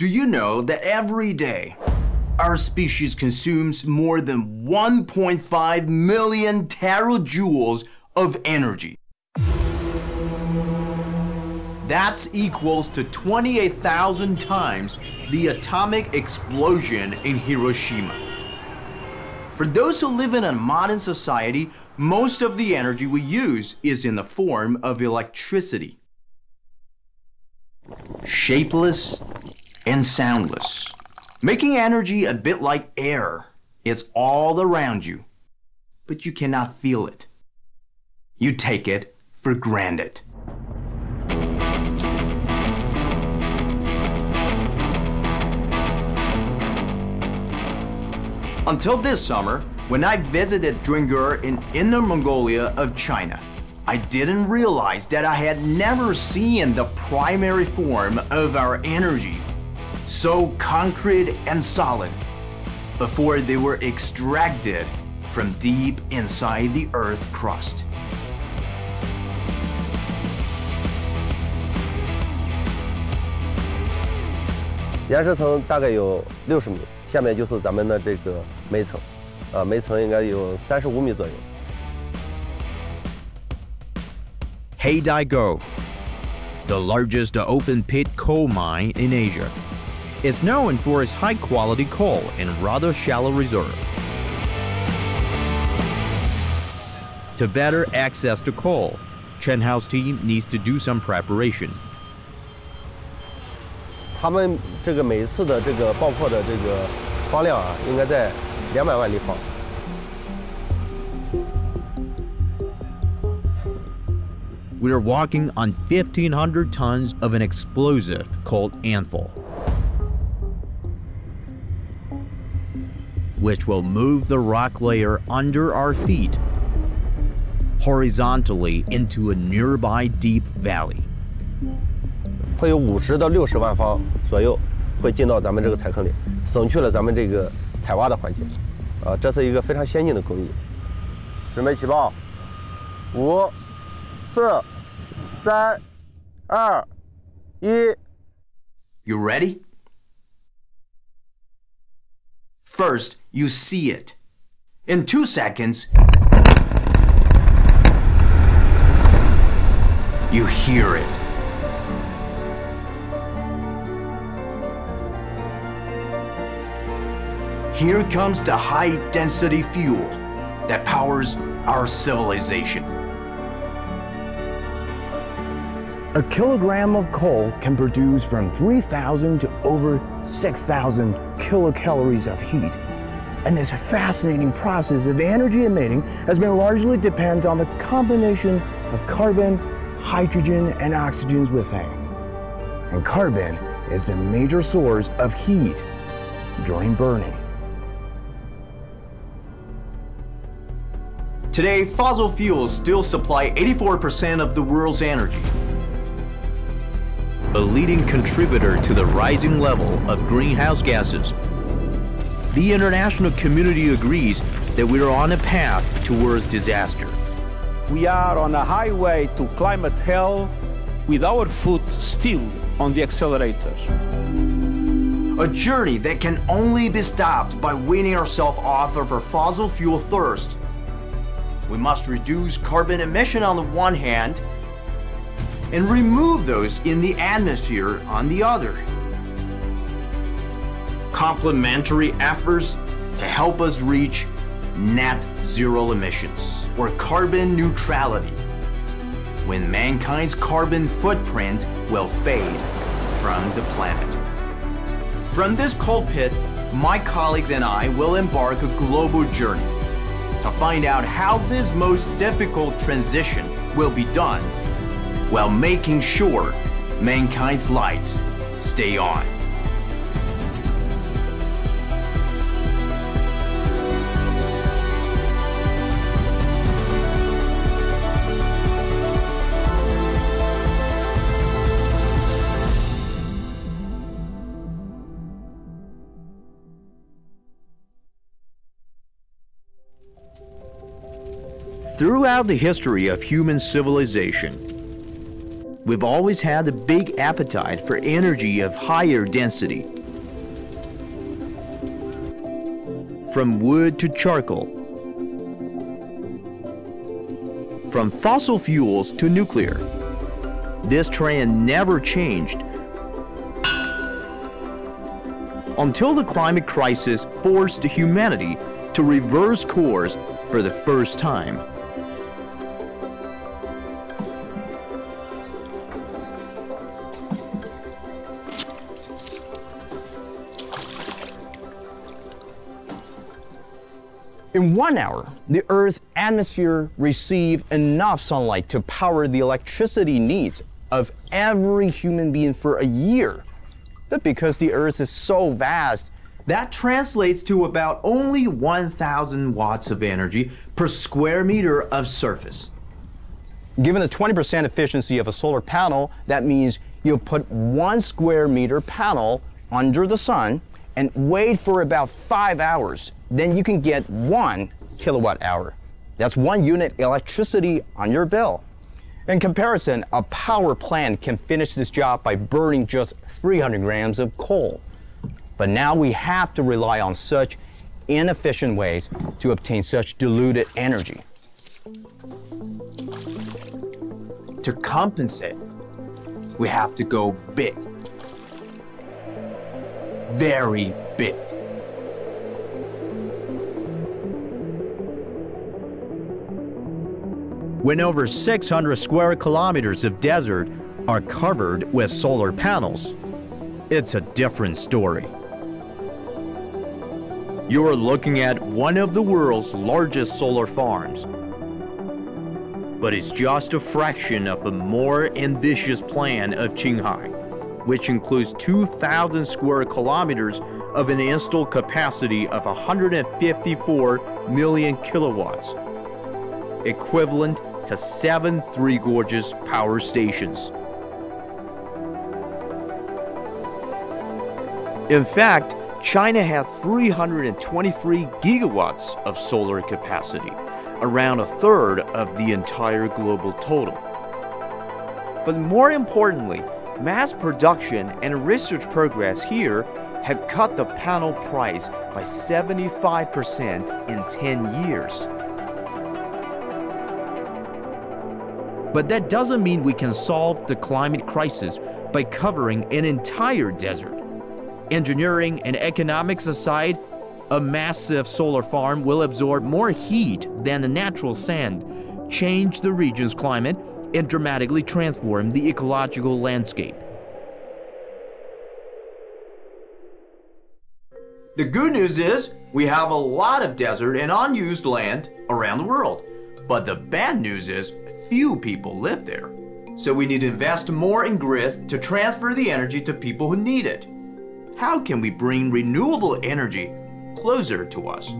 Do you know that every day our species consumes more than 1.5 million terajoules of energy? That's equals to 28,000 times the atomic explosion in Hiroshima. For those who live in a modern society, most of the energy we use is in the form of electricity. Shapeless and soundless. Making energy a bit like air. It's all around you, but you cannot feel it. You take it for granted. Until this summer, when I visited Junggar in Inner Mongolia of China, I didn't realize that I had never seen the primary form of our energy, so concrete and solid before they were extracted from deep inside the Earth crust. Heidaigou, the largest open pit coal mine in Asia is known for its high-quality coal and rather shallow reserve. To better access to coal, Chen Hao's team needs to do some preparation. We are walking on 1,500 tons of an explosive called ANFO. which will move the rock layer under our feet horizontally into a nearby deep valley. 会有五十到六十万方左右会进到咱们这个采坑里，省去了咱们这个采挖的环节。啊，这是一个非常先进的工艺。准备起爆，五、四、三、二、一。You ready? First, you see it. In two seconds, you hear it. Here comes the high density fuel that powers our civilization. A kilogram of coal can produce from 3,000 to over 6,000 kilocalories of heat. And this fascinating process of energy emitting has been largely depends on the combination of carbon, hydrogen, and oxygens within. And carbon is the major source of heat during burning. Today, fossil fuels still supply 84% of the world's energy. A leading contributor to the rising level of greenhouse gases. The international community agrees that we are on a path towards disaster. We are on a highway to climate hell with our foot still on the accelerator. A journey that can only be stopped by weaning ourselves off of our fossil fuel thirst we must reduce carbon emission on the one hand and remove those in the atmosphere on the other. Complementary efforts to help us reach net zero emissions or carbon neutrality when mankind's carbon footprint will fade from the planet. From this coal pit, my colleagues and I will embark a global journey to find out how this most difficult transition will be done while making sure mankind's lights stay on. Throughout the history of human civilization, we've always had a big appetite for energy of higher density. From wood to charcoal, from fossil fuels to nuclear. This trend never changed until the climate crisis forced humanity to reverse course for the first time. One hour, the Earth's atmosphere received enough sunlight to power the electricity needs of every human being for a year. But because the Earth is so vast, That translates to about only 1,000 watts of energy per square meter of surface. given the 20% efficiency of a solar panel, that means you put one square meter panel under the sun and wait for about five hours. Then you can get one kilowatt hour. That's one unit electricity on your bill. In comparison, a power plant can finish this job by burning just 300 grams of coal. But now we have to rely on such inefficient ways to obtain such diluted energy. To compensate, we have to go big. Very big. when over 600 square kilometers of desert are covered with solar panels. It's a different story. You're looking at one of the world's largest solar farms. But it's just a fraction of a more ambitious plan of Qinghai, which includes 2,000 square kilometers of an installed capacity of 154 million kilowatts, equivalent to seven Three Gorges power stations. In fact, China has 323 gigawatts of solar capacity, around a third of the entire global total. But more importantly, mass production and research progress here have cut the panel price by 75% in 10 years. But that doesn't mean we can solve the climate crisis by covering an entire desert. Engineering and economics aside, a massive solar farm will absorb more heat than the natural sand, change the region's climate, and dramatically transform the ecological landscape. The good news is we have a lot of desert and unused land around the world. But the bad news is few people live there. So we need to invest more in grids to transfer the energy to people who need it. How can we bring renewable energy closer to us?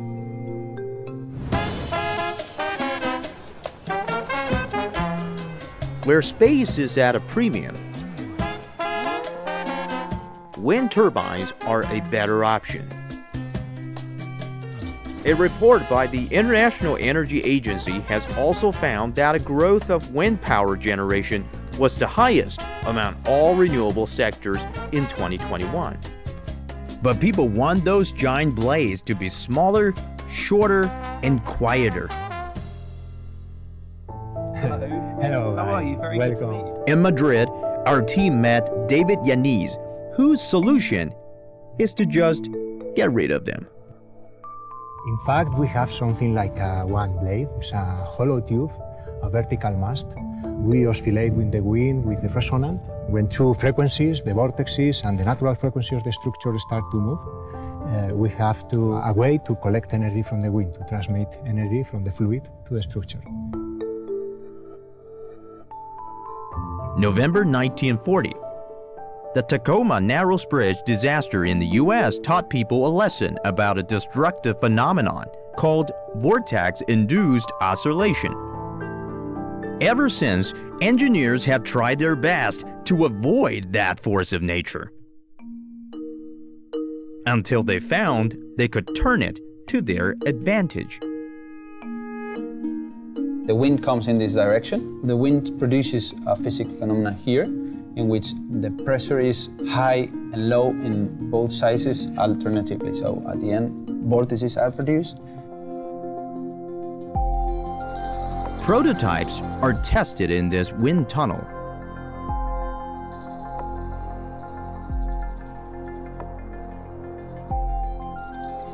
Where space is at a premium, wind turbines are a better option. A report by the International Energy Agency has also found that a growth of wind power generation was the highest among all renewable sectors in 2021. But people want those giant blades to be smaller, shorter, and quieter. Are you? Very good to meet you. In Madrid, our team met David Yáñez, whose solution is to just get rid of them. In fact, we have something like a one blade. It's a hollow tube, a vertical mast. We oscillate with the wind with the resonant. When two frequencies, the vortexes and the natural frequency of the structure start to move, uh, we have to a way to collect energy from the wind, to transmit energy from the fluid to the structure. November 1940. The Tacoma Narrows Bridge disaster in the US taught people a lesson about a destructive phenomenon called vortex induced oscillation. Ever since, engineers have tried their best to avoid that force of nature. Until they found they could turn it to their advantage. The wind comes in this direction. The wind produces a physical phenomenon here in which the pressure is high and low in both sizes alternatively. So at the end, vortices are produced. Prototypes are tested in this wind tunnel.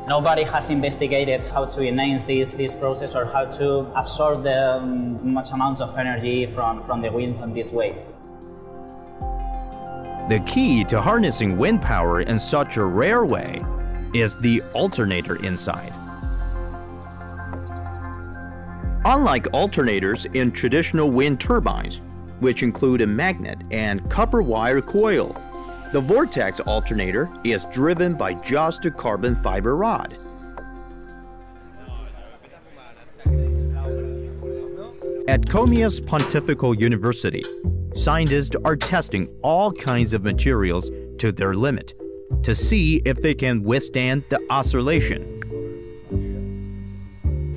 Nobody has investigated how to enhance this, this process or how to absorb the um, much amounts of energy from, from the wind in this way. The key to harnessing wind power in such a rare way is the alternator inside. Unlike alternators in traditional wind turbines, which include a magnet and copper wire coil, the Vortex alternator is driven by just a carbon fiber rod. At Comillas Pontifical University, scientists are testing all kinds of materials to their limit to see if they can withstand the oscillation,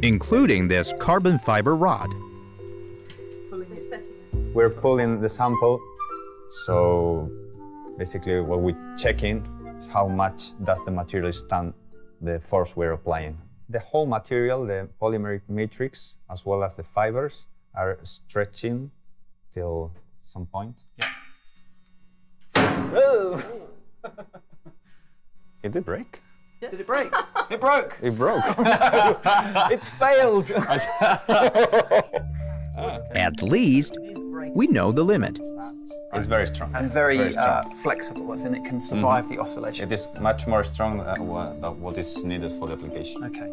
including this carbon fiber rod. We're pulling the sample, so basically what we check in is how much does the material stand the force we're applying. The whole material, the polymeric matrix, as well as the fibers, are stretching till some point. Yeah. Oh. It did break. Did it break? It broke. It broke. it's failed. At least, we know the limit. It's very strong. And very, Very uh, flexible, as in it can survive the oscillation. It is much more strong than than what is needed for the application. Okay.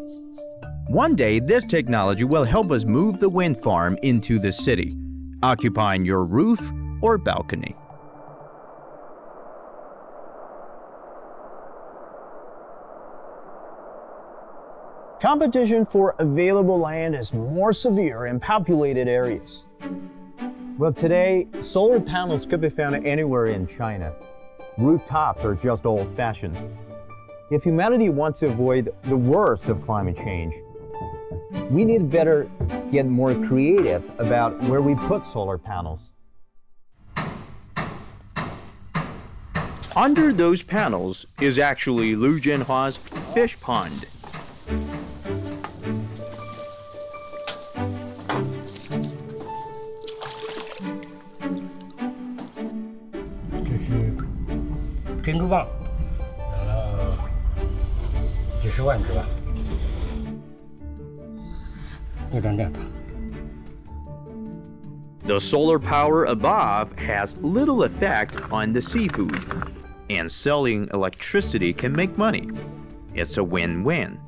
One day, this technology will help us move the wind farm into the city, occupying your roof or balcony. Competition for available land is more severe in populated areas. Well, today, solar panels could be found anywhere in China. Rooftops are just old fashioned. If humanity wants to avoid the worst of climate change, we need to better get more creative about where we put solar panels. Under those panels is actually Lu Jianhua's fish pond. The solar power above has little effect on the seafood, and selling electricity can make money. It's a win-win.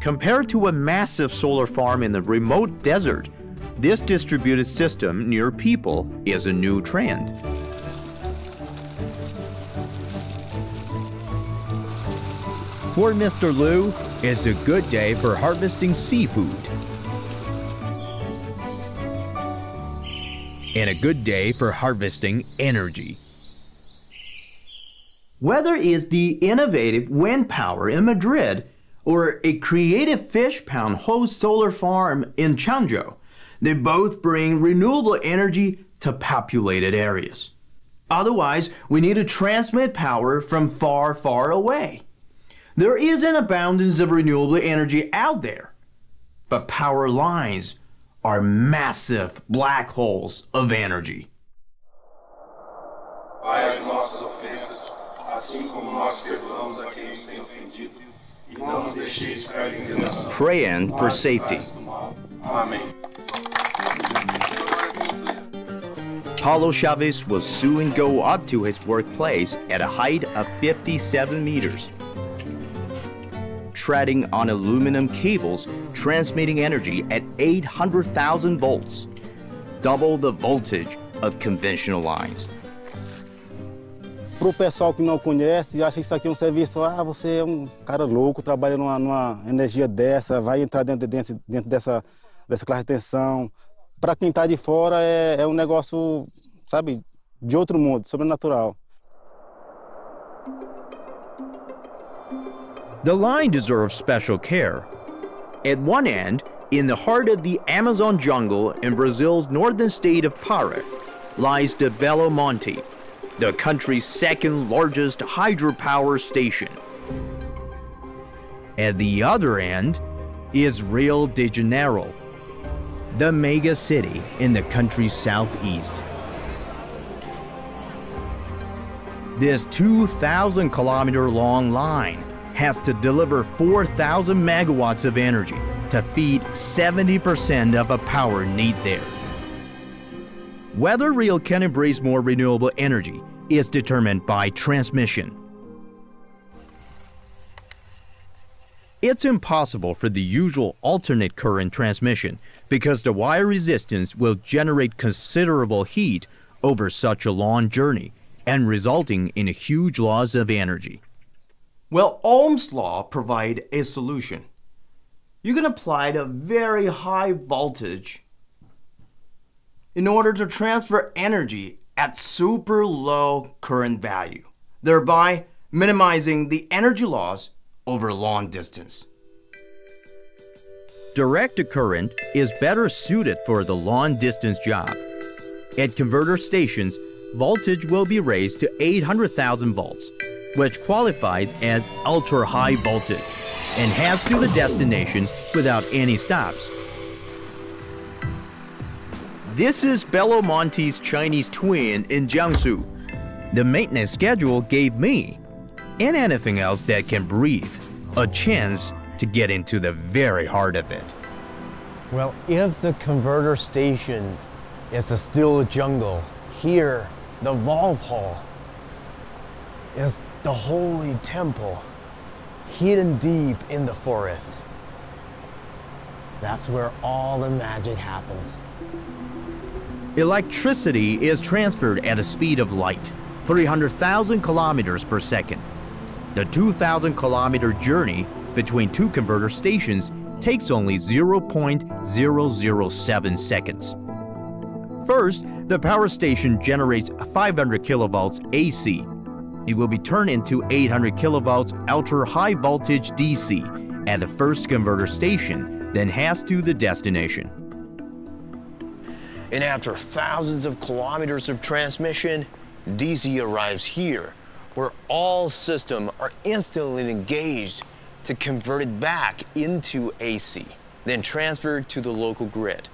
Compared to a massive solar farm in the remote desert, this distributed system near people is a new trend. For Mr. Liu, it's a good day for harvesting seafood. And a good day for harvesting energy. Whether it's the innovative wind power in Madrid or a creative fish pound host solar farm in Changzhou, they both bring renewable energy to populated areas. Otherwise, we need to transmit power from far, far away. There is an abundance of renewable energy out there, but power lines are massive black holes of energy. Pai, as nossas ofensas, assim como nós perdoamos a quem nos tem ofendido, e não nos deixeis cair em enganação. Praying for safety. Amém. Paulo Chavez will soon go up to his workplace at a height of 57 meters. Treading on aluminum cables transmitting energy at 800,000 volts, double the voltage of conventional lines. Para o pessoal que não conhece, acha que isso aqui é um serviço, ah, você é um cara louco, trabalha numa, numa energia dessa, vai entrar dentro, dentro, dentro dessa, dessa classe de tensão. Para quem está de fora, é, é um negócio, sabe, de outro mundo, sobrenatural. The line deserves special care. At one end In the heart of the Amazon jungle in Brazil's northern state of Pará lies the Belo Monte, the country's second largest hydropower station. At the other end is Rio de Janeiro, the mega city in the country's southeast. This 2,000 kilometer long line has to deliver 4,000 megawatts of energy to feed 70% of a power need there. Whether Rio can embrace more renewable energy is determined by transmission. It's impossible for the usual alternate current transmission because the wire resistance will generate considerable heat over such a long journey and resulting in a huge loss of energy. Well, Ohm's law provide a solution. You can apply a very high voltage in order to transfer energy at super low current value, thereby minimizing the energy loss over long distance. Direct current is better suited for the long distance job. At converter stations, voltage will be raised to 800,000 volts, which qualifies as ultra high voltage and has to the destination without any stops. This is Belo Monte's Chinese twin in Jiangsu. The maintenance schedule gave me, and anything else that can breathe, a chance to get into the very heart of it. Well, if the converter station is a still jungle, here, the Valve Hall is the holy temple hidden deep in the forest. That's where all the magic happens. Electricity is transferred at the speed of light, 300,000 kilometers per second. The 2,000 kilometer journey between two converter stations takes only 0.007 seconds. First, the power station generates 500 kilovolts AC. It will be turned into 800 kilovolts ultra high voltage DC at the first converter station, then has to the destination. And after thousands of kilometers of transmission, DC arrives here, where all systems are instantly engaged to convert it back into AC, then transferred to the local grid.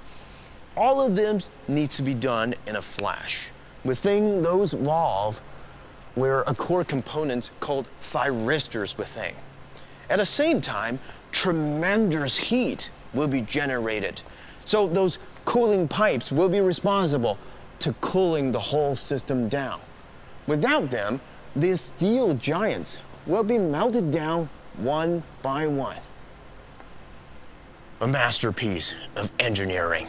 All of them needs to be done in a flash. Within those valve, where a core component called thyristors within. At the same time, tremendous heat will be generated. So those cooling pipes will be responsible to cooling the whole system down. Without them, these steel giants will be melted down one by one. A masterpiece of engineering.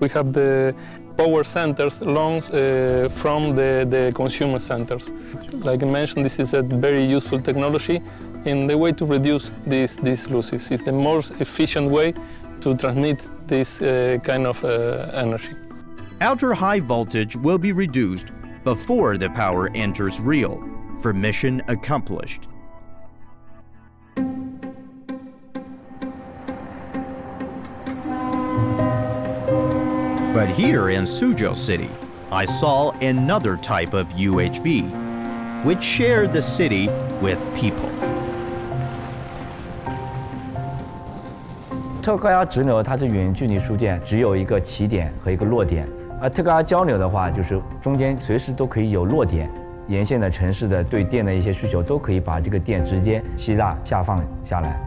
We have the power centers along uh, from the, the consumer centers. Like I mentioned, this is a very useful technology and the way to reduce these, these losses is the most efficient way to transmit this uh, kind of uh, energy. Ultra high voltage will be reduced before the power enters real for mission accomplished. But here in Suzhou City, I saw another type of UHV, which shared the city with people. Tokyo 直流它是远距离输电，只有一个起点和一个落点。而 Tokyo 交流的话，就是中间随时都可以有落点，沿线的城市的对电的一些需求都可以把这个电直接吸纳下放下来。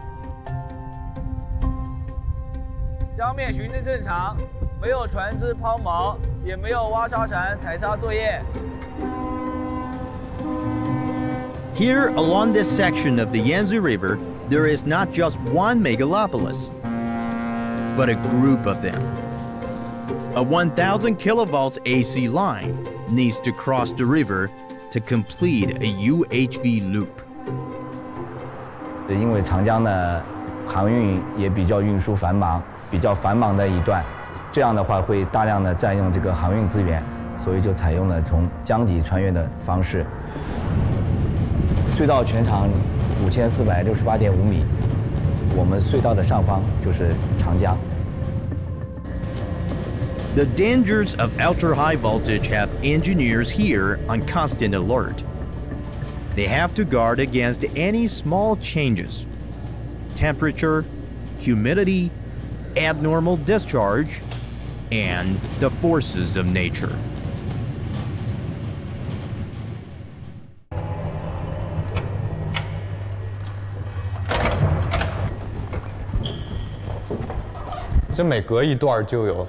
交面循着正常。没有船只抛锚，也没有挖沙船采沙作业。 Here, along this section of the Yangtze River, there is not just one megalopolis, but a group of them. A 1,000 kilovolts AC line needs to cross the river to complete a UHV loop. 因为长江的航运也比较运输繁忙，比较繁忙的一段， 这样的话会大量的占用这个航运资源，所以就采用了从江底穿越的方式。隧道全长五千四百六十八点五米，我们隧道的上方就是长江。The dangers of ultra high voltage have engineers here on constant alert. They have to guard against any small changes temperature, humidity, abnormal discharge, and the forces of nature. 这每隔一段就有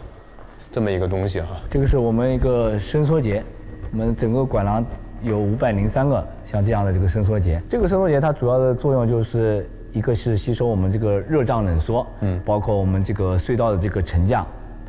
这么一个东西哈。这个是我们一个伸缩节，我们整个管廊有五百零三个像这样的这个伸缩节。这个伸缩节它主要的作用就是一个是吸收我们这个热胀冷缩，嗯，包括我们这个隧道的这个沉降，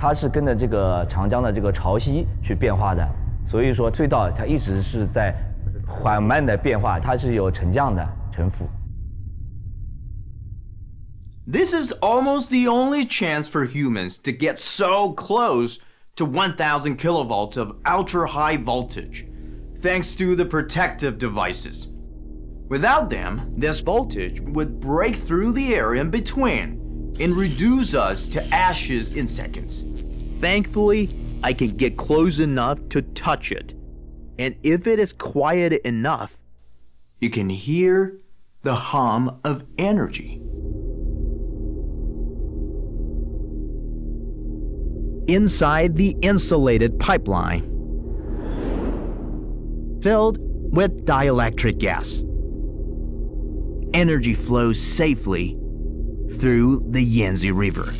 它是跟着这个长江的这个潮汐去变化的，所以说隧道它一直是在缓慢的变化，它是有沉降的、沉浮。 This is almost the only chance for humans to get so close to 1000 kilovolts of ultra high voltage, thanks to the protective devices. Without them, this voltage would break through the area in between and reduce us to ashes in seconds. Thankfully, I can get close enough to touch it. And if it is quiet enough, you can hear the hum of energy. inside the insulated pipeline filled with dielectric gas. Energy flows safely through the Yangtze River.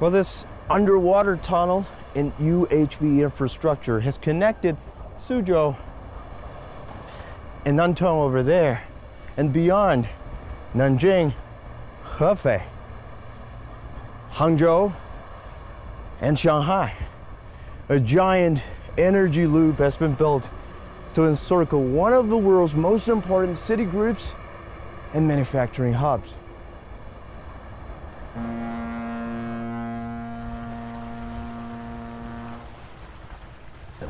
Well, this underwater tunnel and UHV infrastructure has connected Suzhou and Nantong over there and beyond Nanjing, Hefei, Hangzhou, and Shanghai. A giant energy loop has been built to encircle one of the world's most important city groups and manufacturing hubs.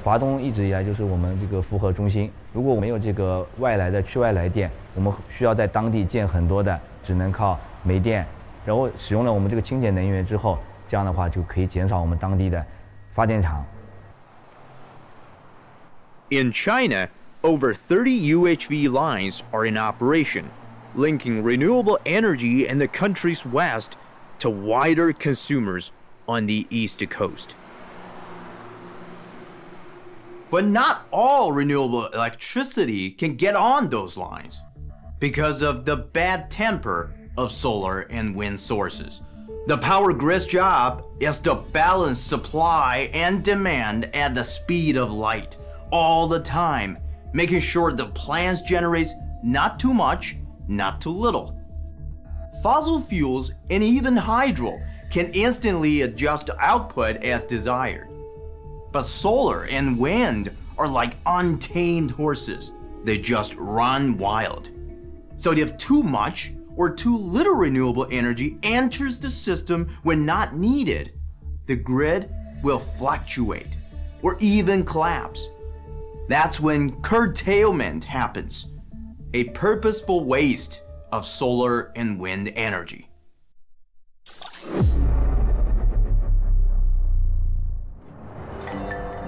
华东一直以来就是我们这个负荷中心。如果没有这个外来的去外来电，我们需要在当地建很多的，只能靠煤电。然后使用了我们这个清洁能源之后，这样的话就可以减少我们当地的发电厂。 In China, over 30 UHV lines are in operation, linking renewable energy in the country's west to wider consumers on the east coast. But not all renewable electricity can get on those lines because of the bad temper of solar and wind sources. The power grid's job is to balance supply and demand at the speed of light all the time, making sure the plants generates not too much, not too little. Fossil fuels and even hydro can instantly adjust output as desired. But solar and wind are like untamed horses. They just run wild. So if too much or too little renewable energy enters the system when not needed, the grid will fluctuate or even collapse. That's when curtailment happens, a purposeful waste of solar and wind energy.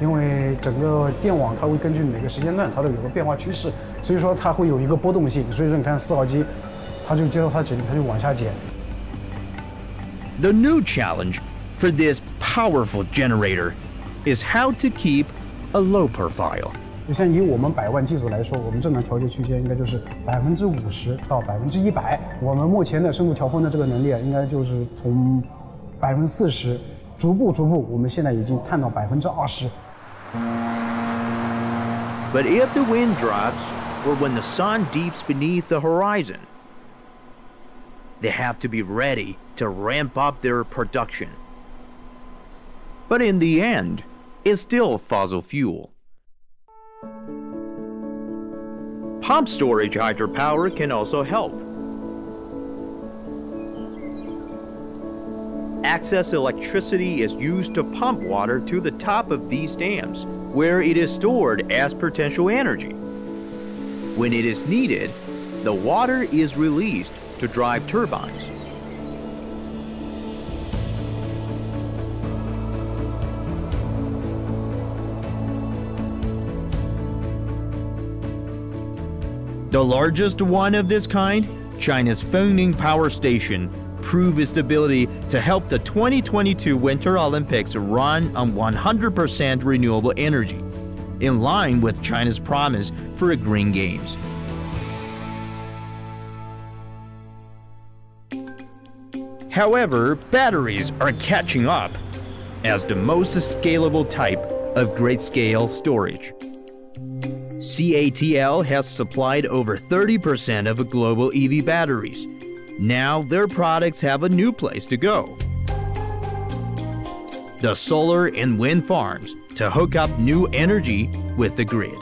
因为整个电网它会根据每个时间段它都有个变化趋势，所以说它会有一个波动性。所以说你看四号机，它就接受它指令，它就往下减。The new challenge for this powerful generator is how to keep a low profile. 就像以我们百万技术来说，我们正常调节区间应该就是百分之五十到百分之一百。我们目前的深度调峰的这个能力啊，应该就是从百分之四十，逐步逐步，我们现在已经探到百分之二十。But if the wind drops, or when the sun deeps beneath the horizon, they have to be ready to ramp up their production. But in the end, it's still fossil fuel. Pump storage hydropower can also help. Excess electricity is used to pump water to the top of these dams, where it is stored as potential energy. When it is needed, the water is released to drive turbines. The largest one of this kind, China's Fengning Power Station, proved its ability to help the 2022 Winter Olympics run on 100% renewable energy, in line with China's promise for a Green Games. However, batteries are catching up as the most scalable type of grid scale storage. CATL has supplied over 30% of global EV batteries. Now their products have a new place to go. The solar and wind farms to hook up new energy with the grid.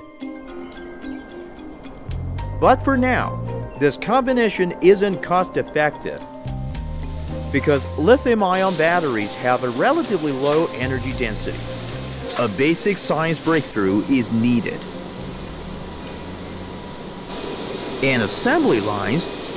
But for now, this combination isn't cost effective because lithium ion batteries have a relatively low energy density. A basic science breakthrough is needed. And assembly lines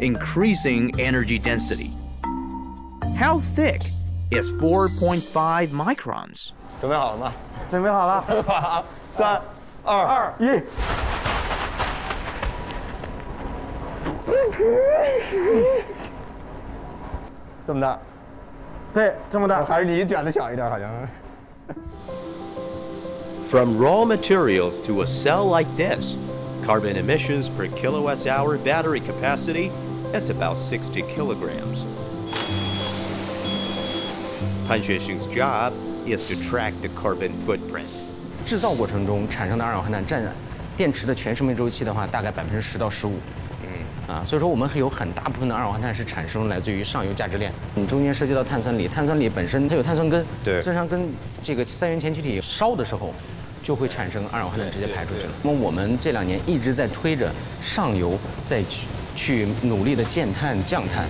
increasing energy density. How thick is 4.5 microns? 准备好了吗？准备好了，三、二、一。这么大？对，这么大。还是你卷的小一点，好像。 From raw materials to a cell like this, carbon emissions per kilowatt hour battery capacity, it's about 60 kilograms. Pan Xuexing's job is to track the carbon footprint. 制造过程中产生的二氧化碳占电池的全生命周期的话，大概百分之十到十五。嗯，啊，所以说我们有很大部分的二氧化碳是产生来自于上游价值链。你中间涉及到碳酸锂，碳酸锂本身它有碳酸根，对正常跟这个三元前驱体烧的时候，就会产生二氧化碳直接排出去了。那么我们这两年一直在推着上游再去 去努力的减碳降碳。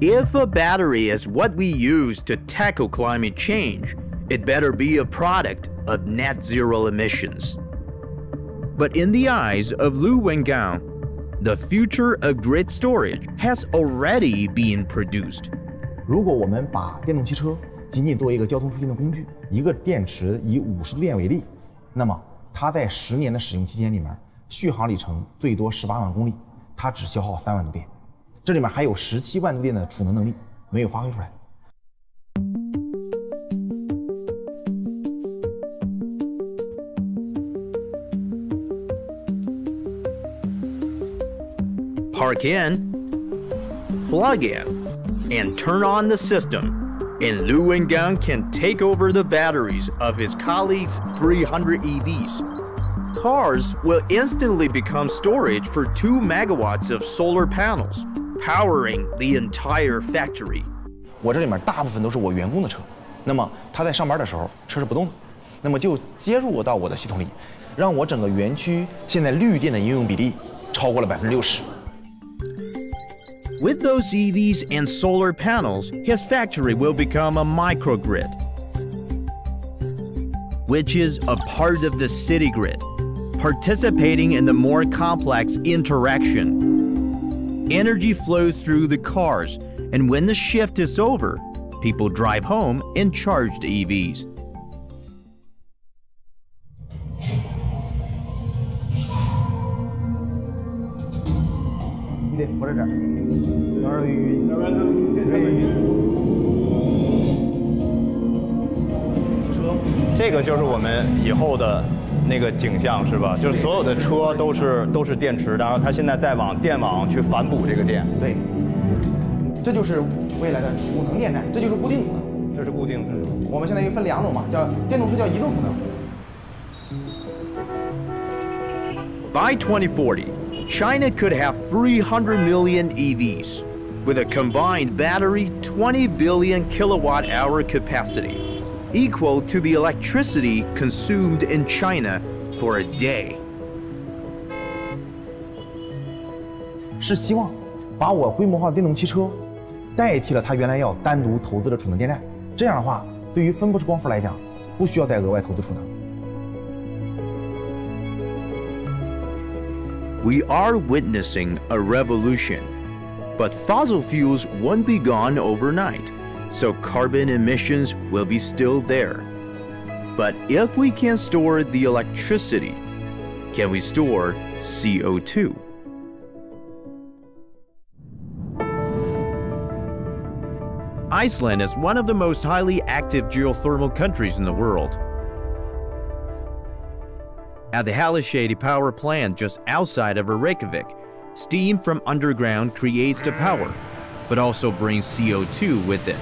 If a battery is what we use to tackle climate change, it better be a product of net zero emissions. But in the eyes of Lu Wengang, the future of grid storage has already been produced. 如果我们把电动汽车仅仅作为一个交通出行的工具，一个电池以五十度电为例，那么 它在十年的使用期间里面，续航里程最多十八万公里，它只消耗三万度电，这里面还有十七万度电的储能能力没有发挥出来。Park in, plug in, and turn on the system. And Lu Wengang can take over the batteries of his colleagues' 300 EVs. Cars will instantly become storage for 2 megawatts of solar panels, powering the entire factory. 我这里面大部分都是我员工的车，那么他在上班的时候车是不动的，那么就接入到我的系统里，让我整个园区现在绿电的应用比例超过了百分之六十。 With those EVs and solar panels, his factory will become a microgrid, which is a part of the city grid, participating in the more complex interaction. Energy flows through the cars, and when the shift is over, people drive home and charge the E EVs. 得扶着点儿，要是晕，要不然就这个就是我们以后的那个景象，是吧？就是所有的车都是都是电池，然后它现在在往电网去反哺这个电。对，这就是未来的储能电站，这就是固定储能。这是固定储能。我们现在又分两种嘛，叫电动车叫移动储能。By 2040, China could have 300 million EVs with a combined battery 20 billion kilowatt hour capacity, equal to the electricity consumed in China for a day. 是希望把我规模化的电动汽车代替了它原来要单独投资的储能电站。这样的话，对于分布式光伏来讲，不需要再额外投资储能。 We are witnessing a revolution, but fossil fuels won't be gone overnight, so carbon emissions will be still there. But if we can store the electricity, can we store CO2? Iceland is one of the most highly active geothermal countries in the world. At the Hellisheidi power plant just outside of Reykjavik, steam from underground creates the power, but also brings CO2 with it.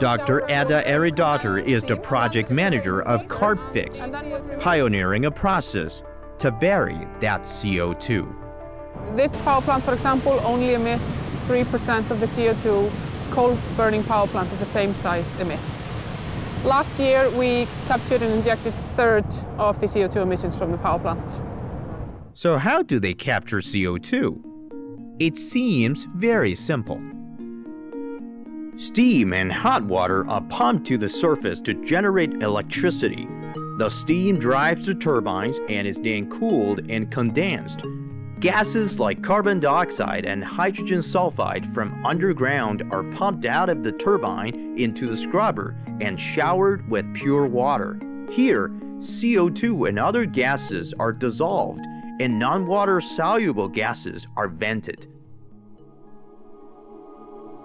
Dr. Edda Aradóttir is the project manager of CarbFix, pioneering a process to bury that CO2. This power plant, for example, only emits 3% of the CO2 coal burning power plant of the same size emits. Last year, we captured and injected a third of the CO2 emissions from the power plant. So, how do they capture CO2? It seems very simple. Steam and hot water are pumped to the surface to generate electricity. The steam drives the turbines and is then cooled and condensed. Gases like carbon dioxide and hydrogen sulfide from underground are pumped out of the turbine into the scrubber and showered with pure water. Here, CO2 and other gases are dissolved and non water soluble gases are vented.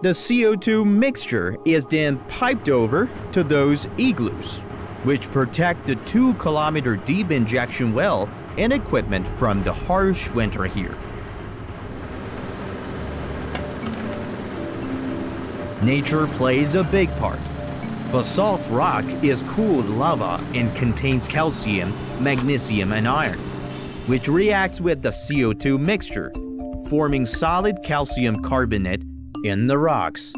The CO2 mixture is then piped over to those igloos, which protect the 2 kilometer deep injection well and equipment from the harsh winter here. Nature plays a big part. Basalt rock is cooled lava and contains calcium, magnesium, and iron, which reacts with the CO2 mixture, forming solid calcium carbonate in the rocks.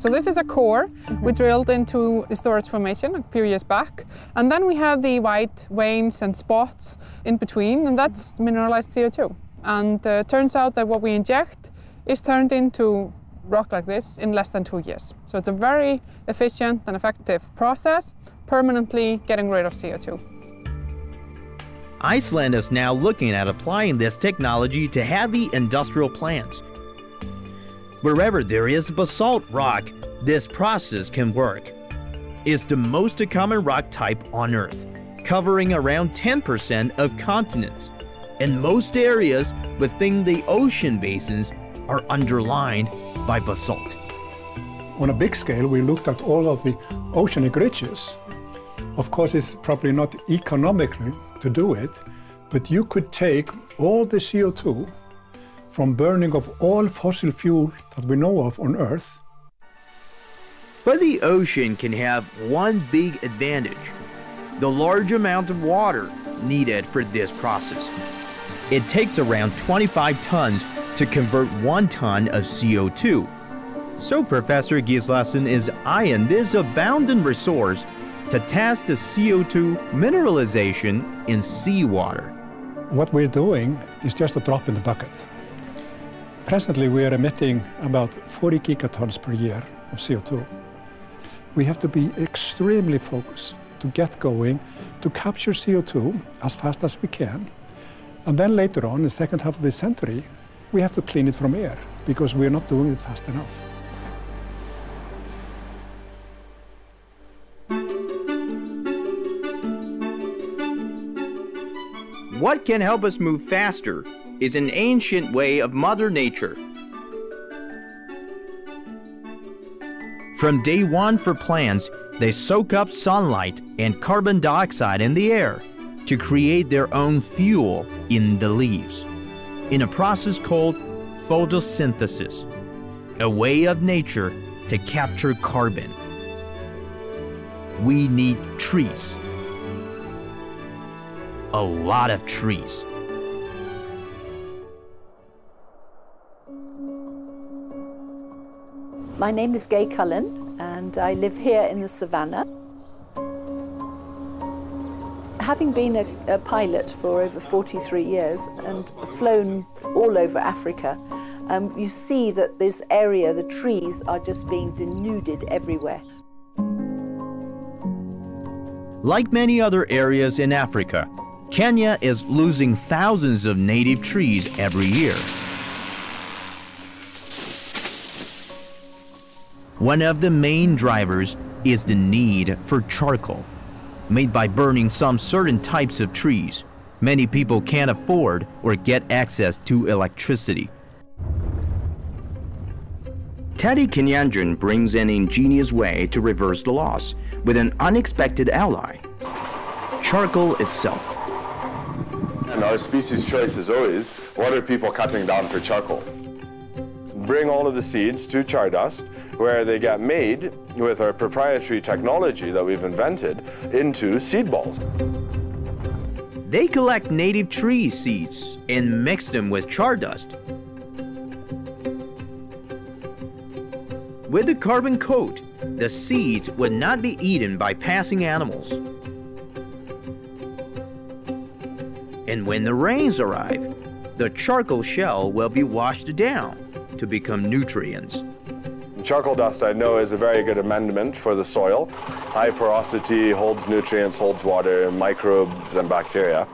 So this is a core we drilled into the storage formation a few years back. And then we have the white veins and spots in between, and that's mineralized CO2. And uh, turns out that what we inject is turned into rock like this in less than two years. So it's a very efficient and effective process, permanently getting rid of CO2. Iceland is now looking at applying this technology to heavy industrial plants. Wherever there is basalt rock, this process can work. It's the most common rock type on Earth, covering around 10% of continents, and most areas within the ocean basins are underlined by basalt. On a big scale, we looked at all of the oceanic ridges. Of course, it's probably not economically to do it, but you could take all the CO2 from burning of all fossil fuel that we know of on Earth. But the ocean can have one big advantage the large amount of water needed for this process. It takes around 25 tons to convert one ton of CO2, So Professor Gislason is eyeing this abundant resource to test the CO2 mineralization in seawater. What we're doing is just a drop in the bucket. Presently, we are emitting about 40 gigatons per year of CO2. We have to be extremely focused to get going, to capture CO2 as fast as we can. And then later on, in the second half of the century, we have to clean it from air because we're not doing it fast enough. What can help us move faster is an ancient way of Mother Nature. From day one for plants, they soak up sunlight and carbon dioxide in the air to create their own fuel in the leaves, in a process called photosynthesis, a way of nature to capture carbon. We need trees a lot of trees. My name is Gay Cullen and I live here in the savannah. Having been a, a, pilot for over 43 years and flown all over Africa, um, you see that this area, the trees, are just being denuded everywhere. Like many other areas in Africa, Kenya is losing thousands of native trees every year. One of the main drivers is the need for charcoal. Made by burning some certain types of trees, many people can't afford or get access to electricity. Teddy Kinyanjui brings an ingenious way to reverse the loss with an unexpected ally, charcoal itself. And our species choice is always, what are people cutting down for charcoal? Bring all of the seeds to Chardust, where they get made with our proprietary technology that we've invented into seed balls. They collect native tree seeds and mix them with Chardust. With the carbon coat, the seeds would not be eaten by passing animals. And when the rains arrive, the charcoal shell will be washed down to become nutrients. Charcoal dust, I know, is a very good amendment for the soil. High porosity, holds nutrients, holds water, microbes, and bacteria.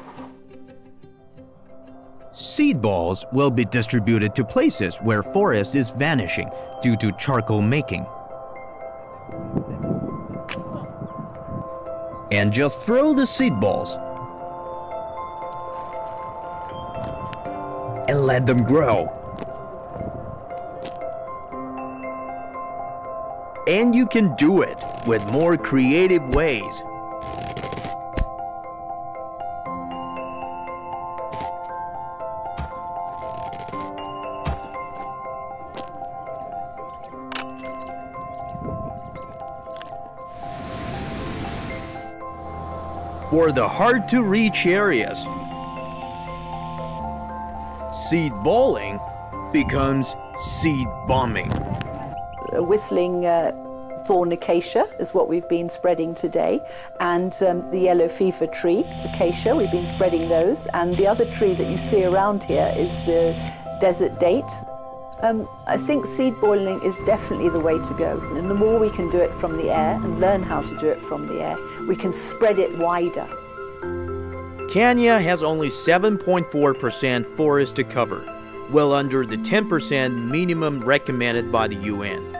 Seed balls will be distributed to places where forest is vanishing due to charcoal making. And just throw the seed balls and let them grow. And you can do it with more creative ways. For the hard to reach areas, seed balling becomes seed bombing. A whistling uh, thorn acacia is what we've been spreading today, and um, the yellow fever tree, acacia, we've been spreading those, and the other tree that you see around here is the desert date. Um, I think seed balling is definitely the way to go. And the more we can do it from the air and learn how to do it from the air, we can spread it wider. Kenya has only 7.4% forest to cover, well under the 10% minimum recommended by the UN.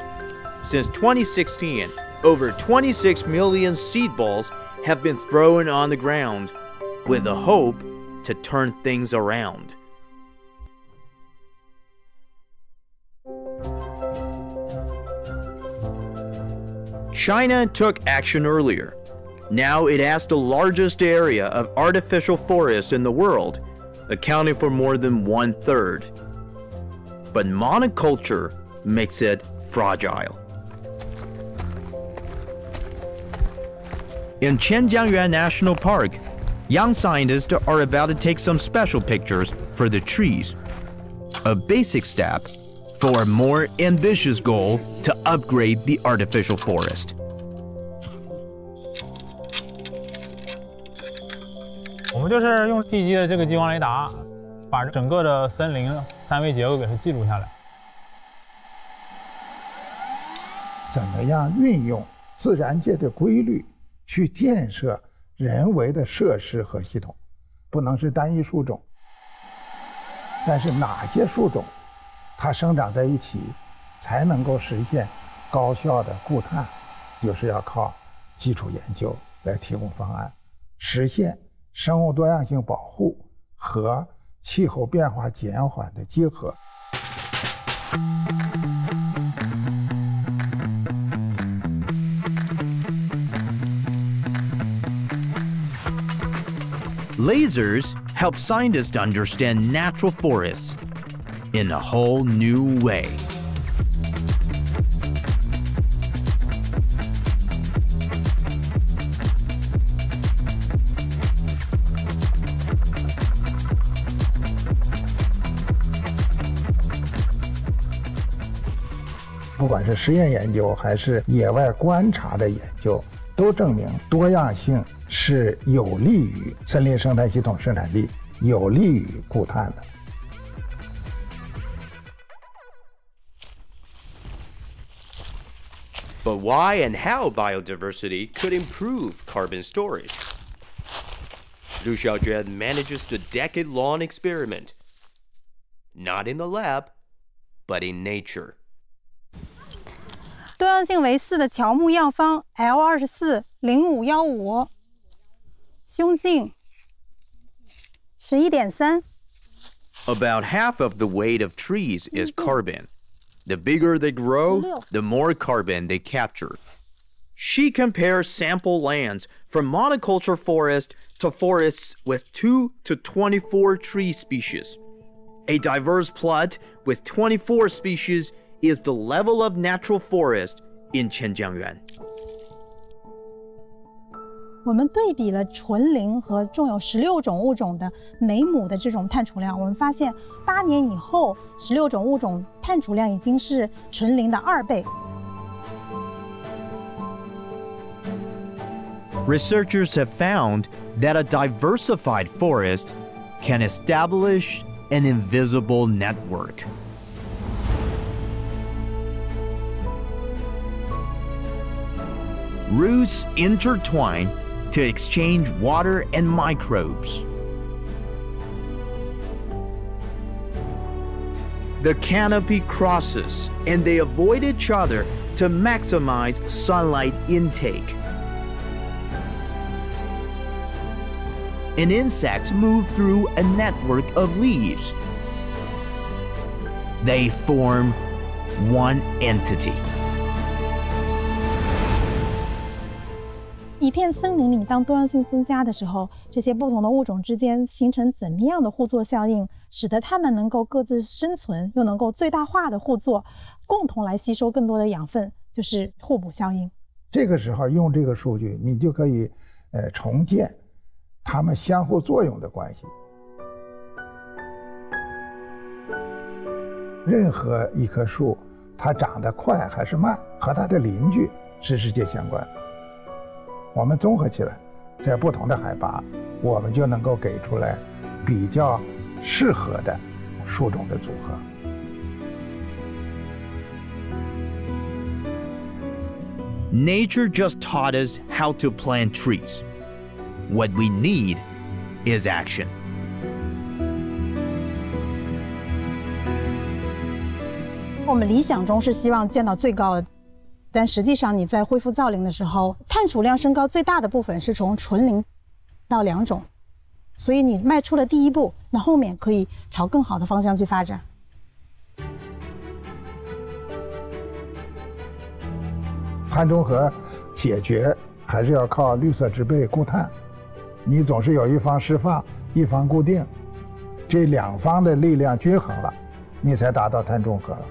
Since 2016, over 26 million seed balls have been thrown on the ground, with the hope to turn things around. China took action earlier now it has the largest area of artificial forests in the world, accounting for more than one third. But monoculture makes it fragile. In Qianjiangyuan National Park, young scientists are about to take some special pictures for the trees. A basic step for a more ambitious goal to upgrade the artificial forest. 我们就是用地基的这个激光雷达，把整个的森林三维结构给它记录下来。怎么样运用自然界的规律 去建设人为的设施和系统？不能是单一树种，但是哪些树种它生长在一起才能够实现高效的固碳，就是要靠基础研究来提供方案，实现生物多样性保护和气候变化减缓的结合。Lasers help scientists understand natural forests in a whole new way. “不管是实验研究还是野外观察的研究，都证明多样性 是有利于森林生态系统生产力，有利于固碳的。But why and how biodiversity could improve carbon storage? Liu Xiaojun manages the decade-long experiment. Not in the lab, but in nature. 多样性为四的乔木药方 L 二十四零五幺五，胸径十一点三。About half of the weight of trees is carbon. The bigger they grow, the more carbon they capture. She compares sample lands from monoculture forest to forests with 2 to 24 tree species. A diverse plot with 24 species is the level of natural forest in Qianjiangyuan. 我们对比了纯林和种有十六种物种的每亩的这种碳储量，我们发现八年以后，十六种物种碳储量已经是纯林的二倍。Researchers have found that a diversified forest can establish an invisible network. Roots intertwine to exchange water and microbes. The canopy crosses and they avoid each other to maximize sunlight intake. And insects move through a network of leaves. They form one entity. 一片森林里，当多样性增加的时候，这些不同的物种之间形成怎么样的互作效应，使得它们能够各自生存，又能够最大化的互作，共同来吸收更多的养分，就是互补效应。这个时候用这个数据，你就可以呃重建它们相互作用的关系。任何一棵树，它长得快还是慢，和它的邻居是直接相关的。我们综合起来，在不同的海拔，我们就能够给出来比较适合的树种的组合。Nature just taught us how to plant trees. What we need is action. 我 但实际上，你在恢复造林的时候，碳储量升高最大的部分是从纯林到两种，所以你迈出了第一步，那后面可以朝更好的方向去发展。碳中和解决还是要靠绿色植被固碳，你总是有一方释放，一方固定，这两方的力量均衡了，你才达到碳中和了。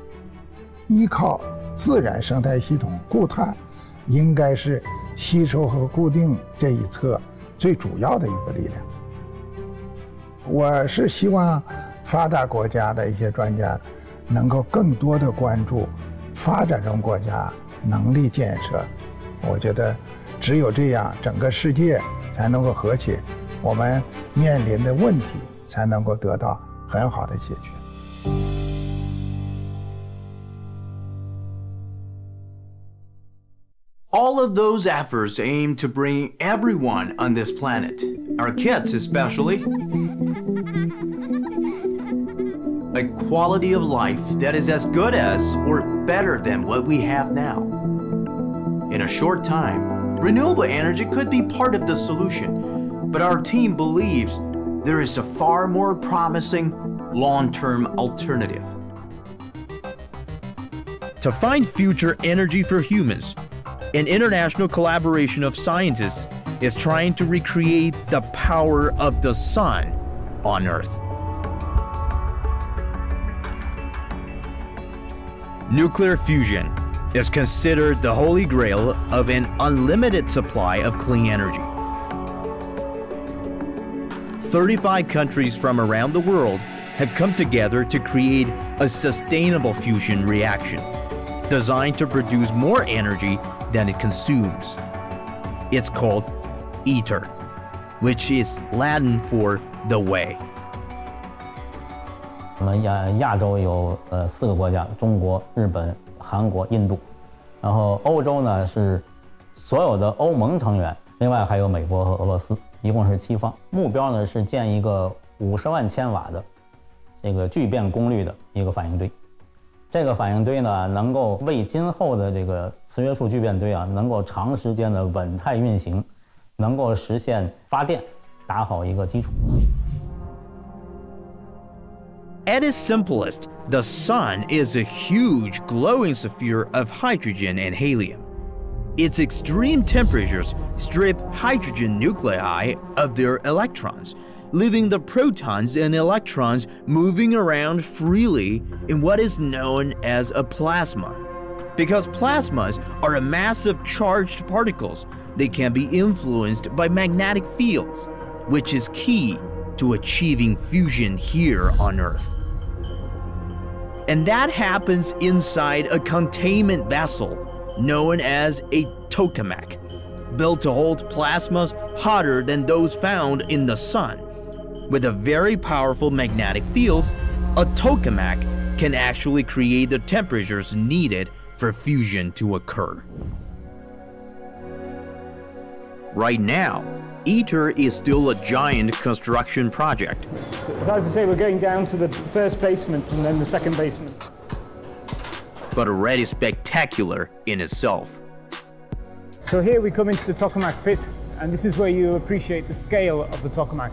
依靠。自然生态系统固碳，应该是吸收和固定这一侧最主要的一个力量。我是希望发达国家的一些专家能够更多的关注发展中国家能力建设。我觉得，只有这样，整个世界才能够和谐，我们面临的问题才能够得到很好的解决。All of those efforts aim to bring everyone on this planet, our kids especially, a quality of life that is as good as or better than what we have now. In a short time, renewable energy could be part of the solution, but our team believes there is a far more promising long-term alternative. To find future energy for humans, an international collaboration of scientists is trying to recreate the power of the sun on Earth. Nuclear fusion is considered the holy grail of an unlimited supply of clean energy. 35 countries from around the world have come together to create a sustainable fusion reaction designed to produce more energy than it consumes. It's called ITER, which is Latin for the way. 我们亚亚洲有呃四个国家：中国、日本、韩国、印度。然后欧洲呢是所有的欧盟成员，另外还有美国和俄罗斯，一共是七方。目标呢是建一个五十万千瓦的这个聚变功率的一个反应堆。这个反应堆呢，能够为今后的这个磁约束聚变堆啊，能够长时间的稳态运行，能够实现发电，打好一个基础。At its simplest, the sun is a huge glowing sphere of hydrogen and helium. Its extreme temperatures strip hydrogen nuclei of their electrons, leaving the protons and electrons moving around freely in what is known as a plasma. Because plasmas are a mass of charged particles, they can be influenced by magnetic fields, which is key to achieving fusion here on Earth. And that happens inside a containment vessel known as a tokamak, built to hold plasmas hotter than those found in the sun. With a very powerful magnetic field, a tokamak can actually create the temperatures needed for fusion to occur. Right now, ITER is still a giant construction project. As I say, we're going down to the first basement and then the second basement. But already spectacular in itself. So here we come into the tokamak pit, and this is where you appreciate the scale of the tokamak.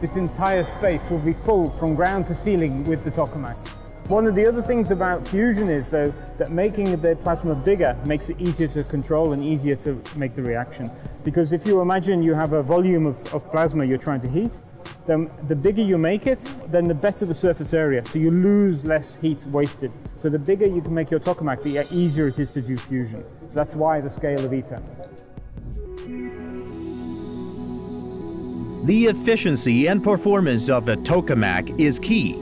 This entire space will be full from ground to ceiling with the tokamak. One of the other things about fusion is, though, that making the plasma bigger makes it easier to control and easier to make the reaction. Because if you imagine you have a volume of, of plasma you're trying to heat, then the bigger you make it, then the better the surface area. So you lose less heat wasted. So the bigger you can make your tokamak, the easier it is to do fusion. So that's why the scale of ITER. The efficiency and performance of a tokamak is key,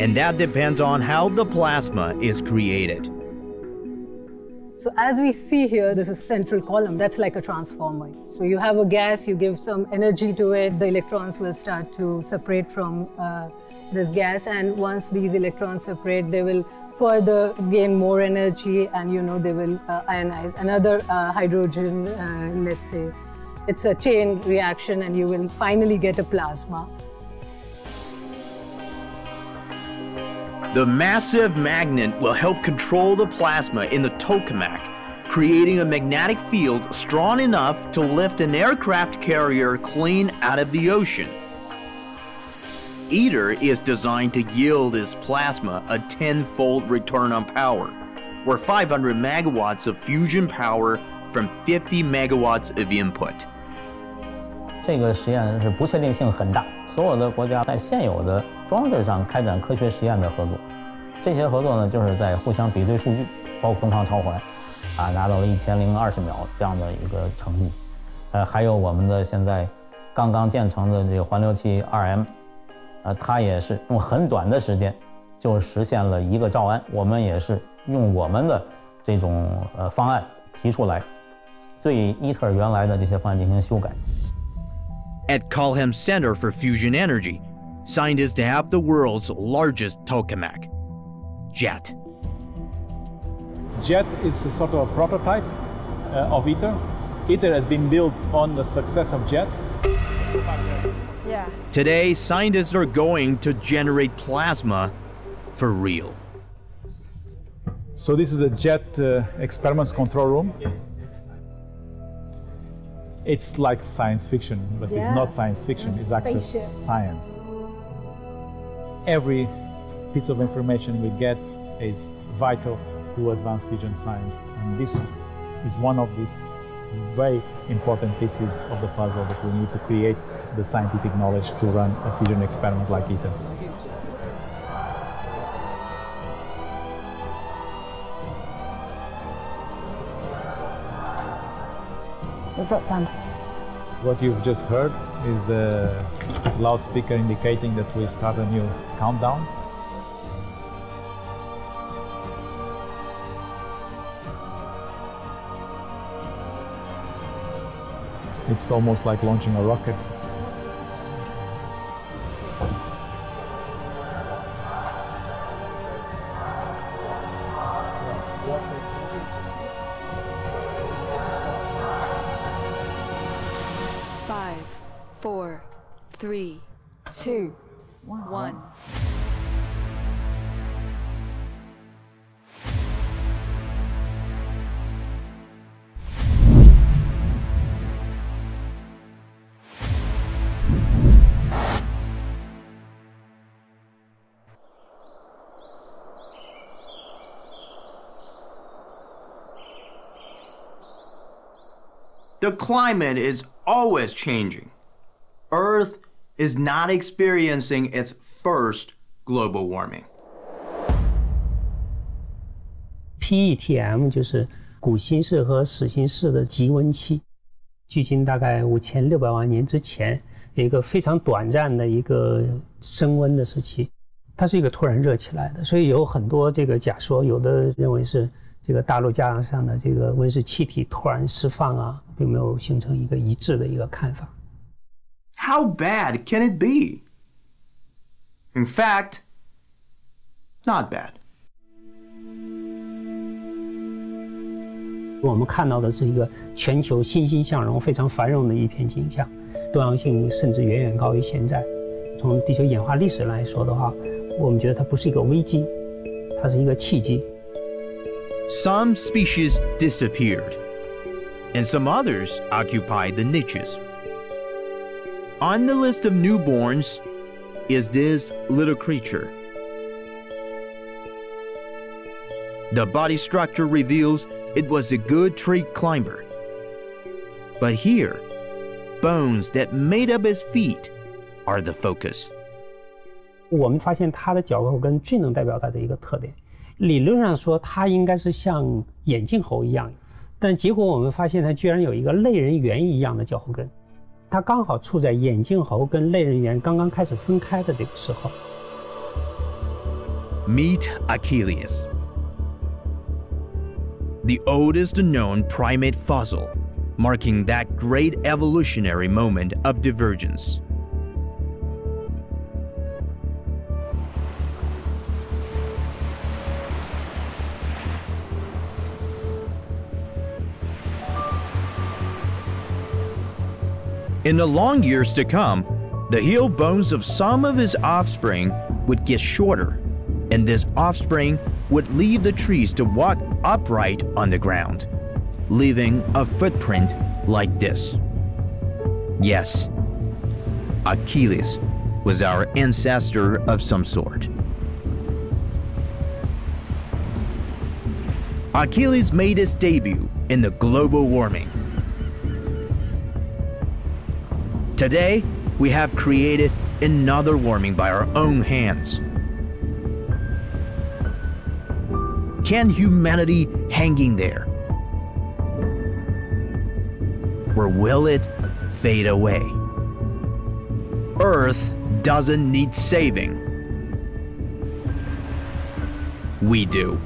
and that depends on how the plasma is created. So as we see here, this is central column, that's like a transformer. So you have a gas, you give some energy to it, the electrons will start to separate from uh, this gas, and once these electrons separate, they will further gain more energy and you know they will uh, ionize another uh, hydrogen, uh, let's say. It's a chain reaction and you will finally get a plasma. The massive magnet will help control the plasma in the tokamak, creating a magnetic field strong enough to lift an aircraft carrier clean out of the ocean. ITER is designed to yield this plasma a 10-fold return on power, or 500 megawatts of fusion power from 50 megawatts of input. 这个实验是不确定性很大，所有的国家在现有的装置上开展科学实验的合作。这些合作呢，就是在互相比对数据，包括东方超环，啊，拿到了一千零二十秒这样的一个成绩。呃，还有我们的现在刚刚建成的这个环流器 2M，呃，它也是用很短的时间就实现了一个兆安。我们也是用我们的这种呃方案提出来，对伊特尔原来的这些方案进行修改。At Culham Center for Fusion Energy, scientists have the world's largest tokamak, JET. JET is a sort of a prototype uh, of ITER. ITER has been built on the success of JET. Yeah. Today, scientists are going to generate plasma for real. So this is a JET uh, experiments control room. It's like science fiction, but it's not science fiction. A It's actually science. Every piece of information we get is vital to advanced fusion science, and this is one of these very important pieces of the puzzle that we need to create the scientific knowledge to run a fusion experiment like ITER. Does that sound? What you've just heard is the loudspeaker indicating that we start a new countdown. It's almost like launching a rocket. The climate is always changing. Earth is not experiencing its first global warming. PETM 就是古新世和始新世的极温期，距今大概五千六百万年之前，有一个非常短暂的一个升温的时期，它是一个突然热起来的，所以有很多这个假说，有的认为是 这个大陆架上的这个温室气体突然释放啊，并没有形成一个一致的一个看法。How bad can it be? In fact, not bad. 我们看到的是一个全球欣欣向荣、非常繁荣的一片景象，多样性甚至远远高于现在。从地球演化历史来说的话，我们觉得它不是一个危机，它是一个契机。Some species disappeared, and some others occupied the niches. On the list of newborns is this little creature. The body structure reveals it was a good tree climber. But here, bones that made up his feet are the focus. 我们发现它的脚后跟最能代表它的一个特点。 理论上说，它应该是像眼镜猴一样，但结果我们发现它居然有一个类人猿一样的脚后跟，它刚好处在眼镜猴跟类人猿刚刚开始分开的这个时候。Meet Achilles, the oldest known primate fossil, marking that great evolutionary moment of divergence. In the long years to come, the heel bones of some of his offspring would get shorter, and this offspring would leave the trees to walk upright on the ground, leaving a footprint like this. Yes, Achilles was our ancestor of some sort. Achilles made his debut in the global warming. Today, we have created another warming by our own hands. Can humanity hanging there? Or will it fade away? Earth doesn't need saving. we do.